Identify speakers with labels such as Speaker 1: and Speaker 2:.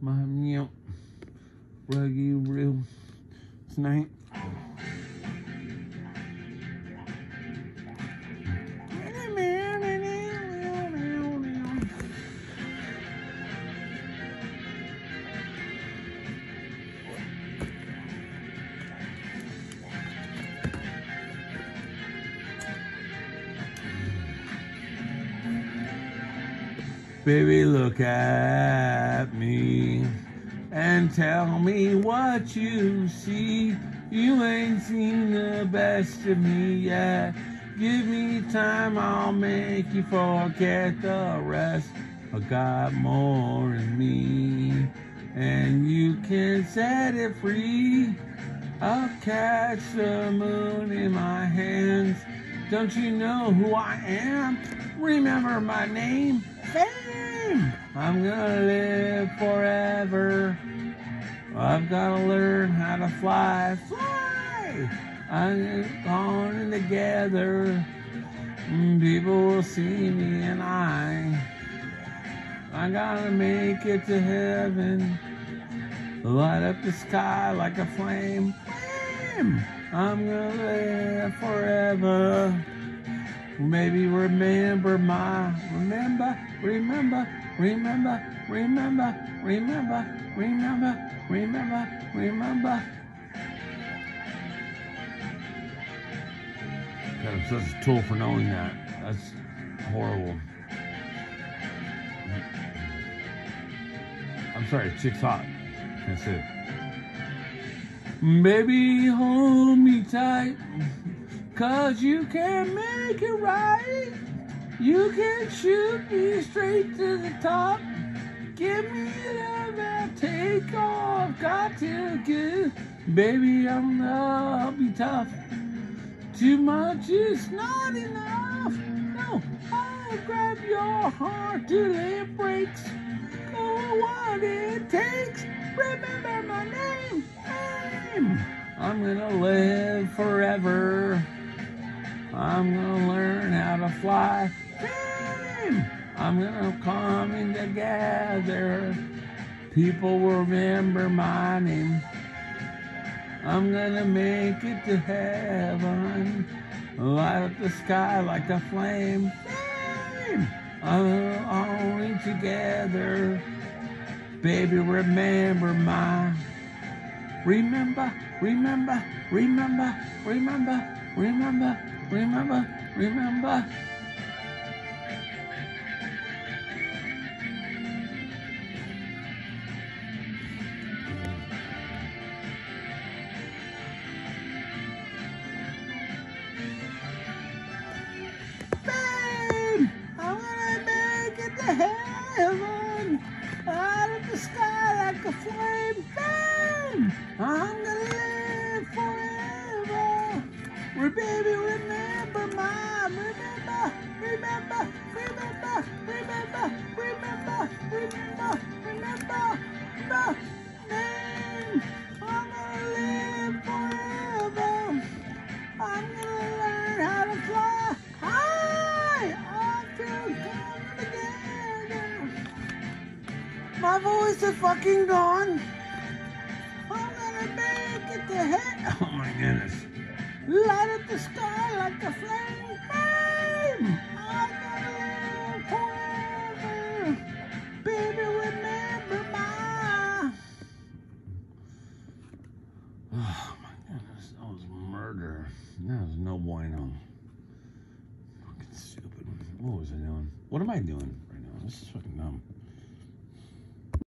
Speaker 1: my meal. Ruggy real tonight. Baby, look at me and tell me what you see. You ain't seen the best of me yet. Give me time, I'll make you forget the rest. I got more in me, and you can set it free. I'll catch the moon in my hands. Don't you know who I am? Remember my name? I'm gonna live forever. I've gotta learn how to fly. Fly! I'm going together. Mm, People will see me and I. I gotta make it to heaven. Light up the sky like a flame. Flame! I'm gonna live forever. Maybe remember my, remember, remember, remember, remember, remember, remember, remember, remember. God, I'm such a tool for knowing that. That's horrible. I'm sorry, chick's hot. That's it. Baby, hold me tight. Cause you can make it right. You can shoot me straight to the top. Give me love and take off. Got to give. Baby, I'm gonna I'll be tough. Too much is not enough. No, I'll grab your heart till it breaks. Go on what it takes. Remember my name. Name. I'm gonna live forever. I'm gonna learn how to fly. I'm gonna come in together. People will remember my name. I'm gonna make it to heaven. Light up the sky like a flame. I'm only together. Baby, remember my. Remember, remember, remember, remember, remember, remember, remember. Fame! I'm gonna make it to heaven. Out of the sky like a flame. I'm gonna live forever. Re- Baby, mom. Remember, remember, remember, remember, remember, remember, remember the name. I'm gonna live forever. I'm gonna learn how to fly high until come together. My voice is fucking gone. I'm gonna make it to heaven. Oh my goodness. Light up the sky like a flame. Fame! I'm forever. Baby, remember my. Oh my goodness, that was murder. That was no bueno. Fucking stupid. What was I doing? What am I doing right now? This is fucking dumb.